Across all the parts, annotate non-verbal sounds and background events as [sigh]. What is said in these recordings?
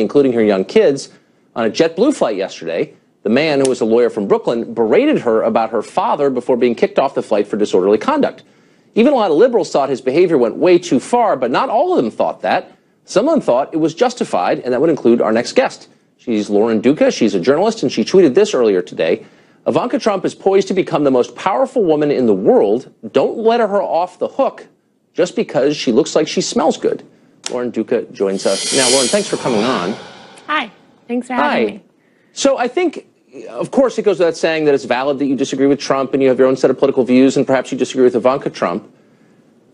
including her young kids, on a JetBlue flight yesterday. The man, who was a lawyer from Brooklyn, berated her about her father before being kicked off the flight for disorderly conduct. Even a lot of liberals thought his behavior went way too far, but not all of them thought that. Some of them thought it was justified, and that would include our next guest. She's Lauren Duca. She's a journalist, and she tweeted this earlier today. Ivanka Trump is poised to become the most powerful woman in the world. Don't let her off the hook just because she looks like she smells good. Lauren Duca joins us. Now, Lauren, thanks for coming on. Hi. Thanks for having Hi. me. So I think, of course, it goes without saying that it's valid that you disagree with Trump and you have your own set of political views, and perhaps you disagree with Ivanka Trump.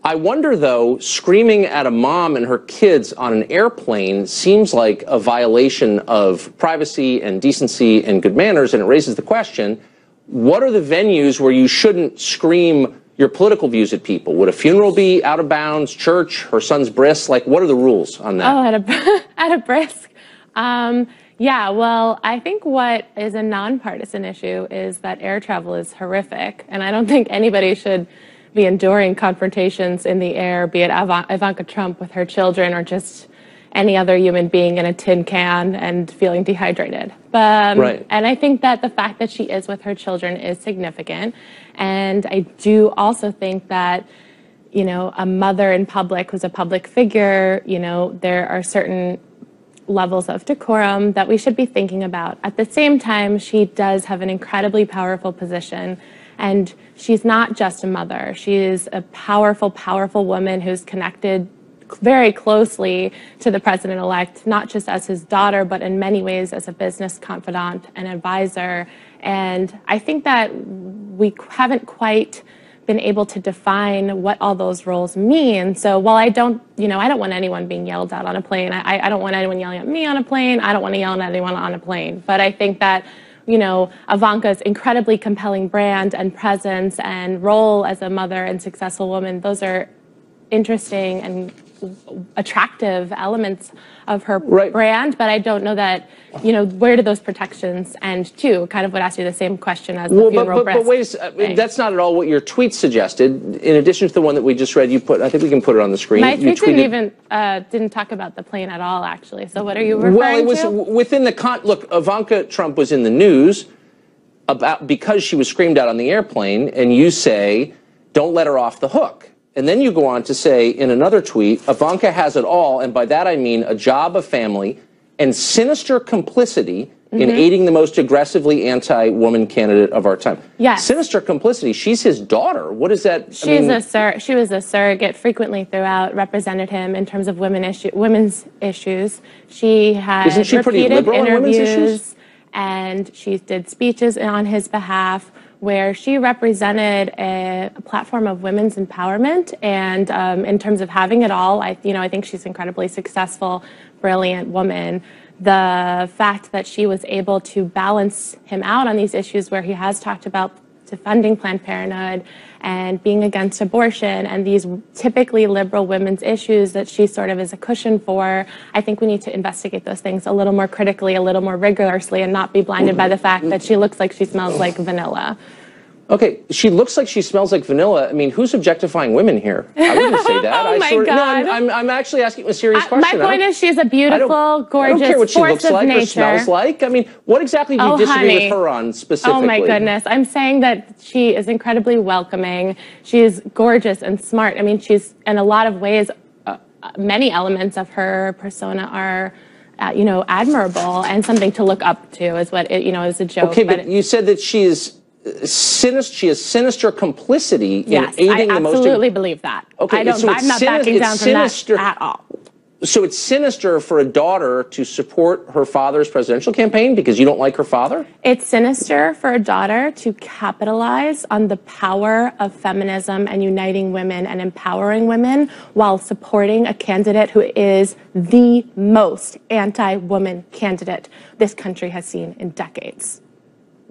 I wonder, though, screaming at a mom and her kids on an airplane seems like a violation of privacy and decency and good manners, and it raises the question what are the venues where you shouldn't scream your political views at people? Would a funeral be out of bounds? Church? Her son's bris? Like, what are the rules on that? Oh, at a [laughs] at a bris. Um, yeah, well, I think what is a nonpartisan issue is that air travel is horrific, and I don't think anybody should be enduring confrontations in the air, be it Ivanka Trump with her children or just any other human being in a tin can and feeling dehydrated. But, um, Right. And I think that the fact that she is with her children is significant. And I do also think that, you know, a mother in public who's a public figure, you know, there are certain levels of decorum that we should be thinking about. At the same time, she does have an incredibly powerful position. And she's not just a mother. She is a powerful, powerful woman who's connected very closely to the president elect, not just as his daughter, but in many ways as a business confidant and advisor. And I think that we haven't quite been able to define what all those roles mean. So while I don't, you know, I don't want anyone being yelled at on a plane. I, I don't want anyone yelling at me on a plane. I don't want to yell at anyone on a plane. But I think that, you know, Ivanka's incredibly compelling brand and presence and role as a mother and successful woman, those are interesting and attractive elements of her Right. brand, but I don't know that, you know, where do those protections end too? Kind of would ask you the same question as Well, but, funeral but, but breast wait, a mean, thing. that's not at all what your tweet suggested. In addition to the one that we just read, you put, I think we can put it on the screen. My you tweet didn't even uh, didn't talk about the plane at all, actually. So what are you referring to? Well, it was to? within the con. Look, Ivanka Trump was in the news about because she was screamed at on the airplane, and you say, "Don't let her off the hook." And then you go on to say in another tweet, Ivanka has it all, and by that I mean a job, a family, and sinister complicity in Mm-hmm. aiding the most aggressively anti-woman candidate of our time. Yes. Sinister complicity. She's his daughter. What is that? I She's mean, a sur- she was a surrogate frequently throughout, represented him in terms of women issue- women's issues. She had Isn't she pretty liberal on women's interviews issues? and she did speeches on his behalf where she represented a, a platform of women's empowerment. And um, in terms of having it all I, you know, I think she's an incredibly successful brilliant woman. The fact that she was able to balance him out on these issues where he has talked about defunding Planned Parenthood and being against abortion and these typically liberal women's issues that she sort of is a cushion for. I think we need to investigate those things a little more critically, a little more rigorously, and not be blinded by the fact that she looks like she smells like vanilla. Okay, she looks like she smells like vanilla. I mean, who's objectifying women here? I wouldn't say [laughs] that. Oh I my sort of, no, I'm, I'm, I'm actually asking a serious I- question. my point is, she's a beautiful, gorgeous I don't care what she looks like nature. or smells like. I mean, what exactly do you Oh, disagree honey. with her on specifically? Oh my goodness. I'm saying that she is incredibly welcoming. She's gorgeous and smart. I mean, she's in a lot of ways, uh, uh, many elements of her persona are, uh, you know, admirable and something to look up to is what it, you know, is a joke. Okay, but you said that she is uh, sinister. She has sinister complicity yes, in I aiding the most. I absolutely believe that. Okay, I don't, so I'm not backing down from sinister- that at all. So it's sinister for a daughter to support her father's presidential campaign because you don't like her father. It's sinister for a daughter to capitalize on the power of feminism and uniting women and empowering women while supporting a candidate who is the most anti woman candidate this country has seen in decades.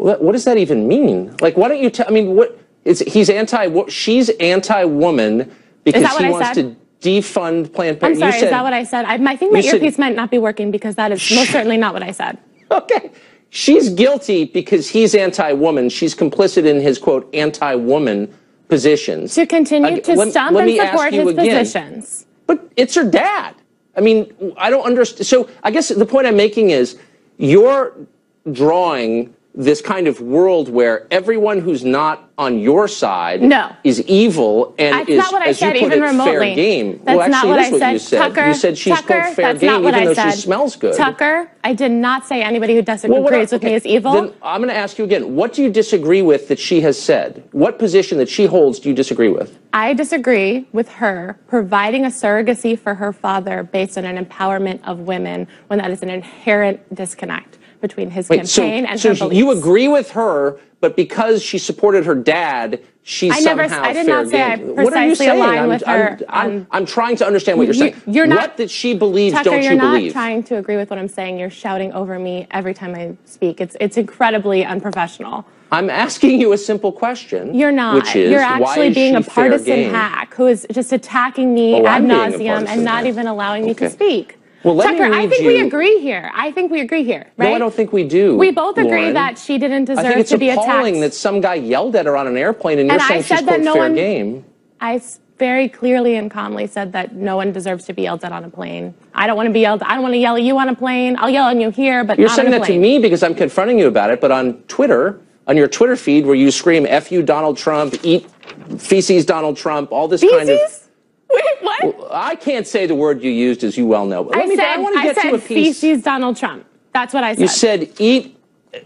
What, what does that even mean? Like, why don't you tell? I mean, what? It's, he's anti. wo- She's anti-woman because he wants to defund Planned Parenthood. I'm sorry, said, is that what I said? I, I think my You said- earpiece might not be working because that is most certainly not what I said. [laughs] Okay. She's guilty because he's anti-woman. She's complicit in his quote anti-woman positions. To continue to let- stump let and support his again. positions. But it's her dad. I mean, I don't understand. So I guess the point I'm making is you're drawing this kind of world where everyone who's not on your side No. is evil and That's is, not what I as said, you put even it, remotely. fair game. That's well, actually, not what that's I what said. you said. Tucker, you said she's Tucker, quote fair that's game, not what even I though said. she smells good. Tucker, I did not say anybody who disagrees Well, what- with me is evil. Then I'm going to ask you again. What do you disagree with that she has said? What position that she holds do you disagree with? I disagree with her providing a surrogacy for her father based on an empowerment of women when that is an inherent disconnect between his Wait, so, campaign and so her beliefs. you agree with her, but because she supported her dad, she's I never- somehow I did not say I game. what are you precisely align I'm, with I'm- her I'm, on- I'm trying to understand what you're You- saying. you're not- what that she believes, Tucker, don't you you're you not trying to agree with what I'm saying. You're shouting over me every time I speak. It's it's incredibly unprofessional. I'm asking you a simple question. You're not. Which is, You're actually being she a partisan hack who is just attacking me Oh, ad I'm nauseam and not hack. even allowing me to speak. Well, let me Tucker, I think we agree here. I think we agree here, right? No, I don't think we do. We both agree Lauren. that she didn't deserve to be attacked. I think it's appalling that some guy yelled at her on an airplane, and you're And I saying said she's that quote no fair one- game. I very clearly and calmly said that no one deserves to be yelled at on a plane. I don't want to be yelled. I don't want to yell at you on a plane. I'll yell at you here, but You're not saying on a that to me because I'm confronting you about it, but on Twitter, on your Twitter feed where you scream "F you, Donald Trump," "Eat feces, Donald Trump," all this kind of. [laughs] Wait, what? I can't say the word you used, as you well know. But let I me, said, I want to I get said to a piece. feces Donald Trump. That's what I said. You said eat, uh,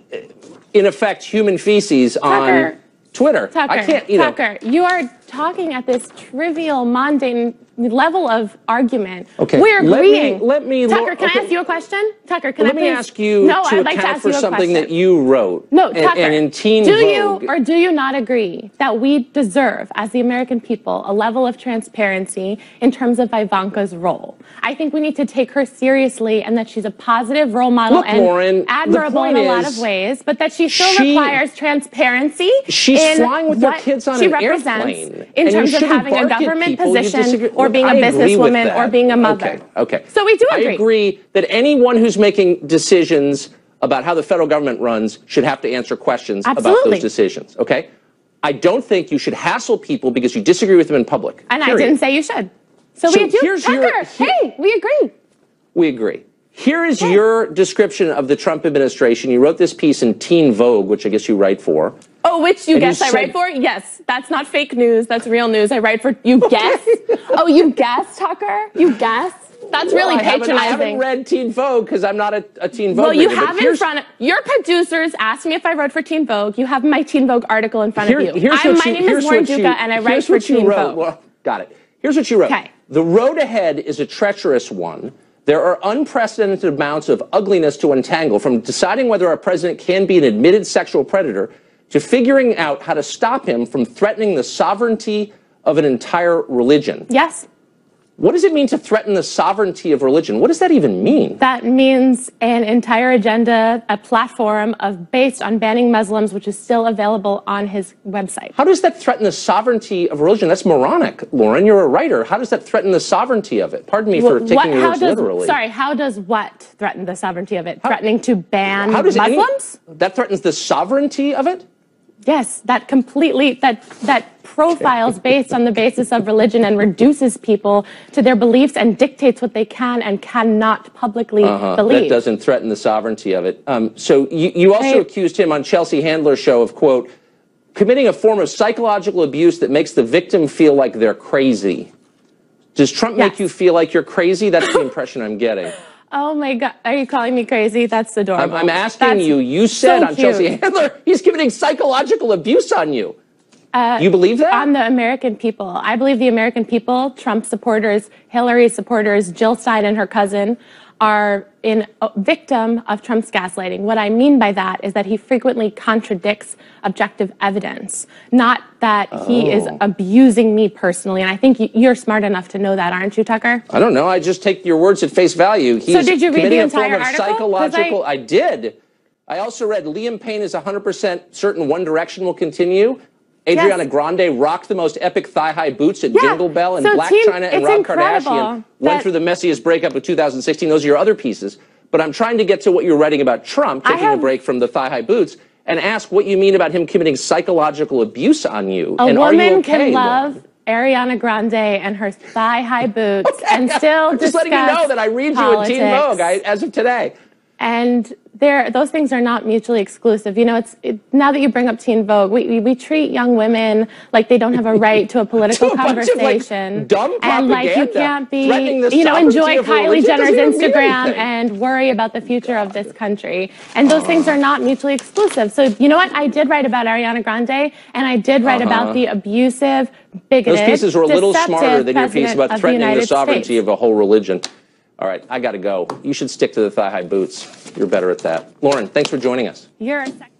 in effect, human feces on Twitter. Tucker, I can't, you know. Tucker, you are talking at this trivial, mundane level of argument. Okay, We're let me- agreeing. let me Tucker, can okay. I ask you a question? Tucker, can Let I me please? ask you no, to I'd like to ask for you a something question. that you wrote. No, and, Tucker. and in Teen do Vogue. you or do you not agree that we deserve, as the American people, a level of transparency in terms of Ivanka's role? I think we need to take her seriously, and that she's a positive role model Look, and the admirable in a point lot is, of ways, but that she still she- requires transparency. She's in flying with her kids on an represents airplane. In And terms of having a government position or being a agree with businesswoman or being a mother. Okay, okay. So we do agree. I agree. that anyone who's making decisions about how the federal government runs should have to answer questions about those decisions. Okay. I don't think you should hassle people because you disagree with them in public. And I didn't say you should. So, So we do. here's Tucker, your- here- hey, we agree. We agree. Here is your description of the Trump administration. You wrote this piece in Teen Vogue, which I guess you write for. Oh, which you And guess I said- write for? Yes, that's not fake news. That's real news. I write for you. [laughs] Guess? oh, you guess, Tucker? You guess? That's really Well, I haven't- patronizing. I haven't read Teen Vogue because I'm not a, a Teen Vogue well, you reader, have in front of your producers asked me if I wrote for Teen Vogue. You have my Teen Vogue article in front Here- of you. here's I'm, what my you- name here's is Lauren what you- Duca, and I write for Teen wrote. Vogue. Well, got it. Here's what you wrote. Okay. The road ahead is a treacherous one. There are unprecedented amounts of ugliness to untangle, from deciding whether our president can be an admitted sexual predator to figuring out how to stop him from threatening the sovereignty of an entire religion. yes, What does it mean to threaten the sovereignty of religion? What does that even mean? that means an entire agenda, a platform of based on banning Muslims, which is still available on his website. How does that threaten the sovereignty of religion? That's moronic, Lauren. You're a writer. How does that threaten the sovereignty of it? Pardon me for What- taking your words does, literally. Sorry, how does what threaten the sovereignty of it? Threatening to ban How does any- Muslims? that threatens the sovereignty of it? Yes, that completely that that profiles based on the basis of religion and reduces people to their beliefs and dictates what they can and cannot publicly Uh, believe. That doesn't threaten the sovereignty of it. Um, so you, you also Right. accused him on Chelsea Handler's show of, quote, committing a form of psychological abuse that makes the victim feel like they're crazy. Does Trump make you feel like you're crazy? That's the impression I'm getting. [laughs] Oh my God, are you calling me crazy? That's I'm, adorable. I'm asking That's you, you said so on Chelsea. Handler, [laughs] he's committing psychological abuse on you. You believe that? Uh, on the American people. I believe the American people, Trump supporters, Hillary supporters, Jill Stein and her cousin, are in a victim of Trump's gaslighting. What I mean by that is that he frequently contradicts objective evidence, not that he is Oh. abusing me personally. And I think you're smart enough to know that, aren't you, Tucker? I don't know. I just take your words at face value. He's did you read the entire article? psychological. I- I did. I also read Liam Payne is 100% certain One Direction will continue. Ariana Yes. Grande rocked the most epic thigh-high boots at Yeah. Jingle Bell, and So, Blac team, Chyna and Rob Kardashian went through the messiest breakup of 2016. Those are your other pieces. But I'm trying to get to what you're writing about Trump taking a break from the thigh-high boots and ask what you mean about him committing psychological abuse on you. A and are woman you okay, can Lauren? love Ariana Grande and her thigh high [laughs] boots and still I'm just letting you know that I read you in Teen Vogue I, as of today. And there, those things are not mutually exclusive. You know, it's it, now that you bring up Teen Vogue, we, we, we treat young women like they don't have a right to a [laughs] political To a bunch of, like, conversation, dumb and like you can't be, you know, enjoy Kylie Jenner's doesn't even mean Instagram and worry about the future of this country. And those things are not mutually exclusive. So you know what? I did write about Ariana Grande, and I did write about the abusive, bigoted, Uh-huh. Those pieces were a little deceptive smarter than your piece about threatening the, United sovereignty States. of a whole religion. All right, I got to go. You should stick to the thigh high boots. You're better at that. Lauren, thanks for joining us. You're a. Sex-